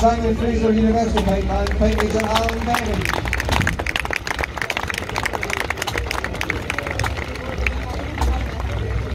Simon Fraser University mate, man. pipeline, pipe to Alan Bennett.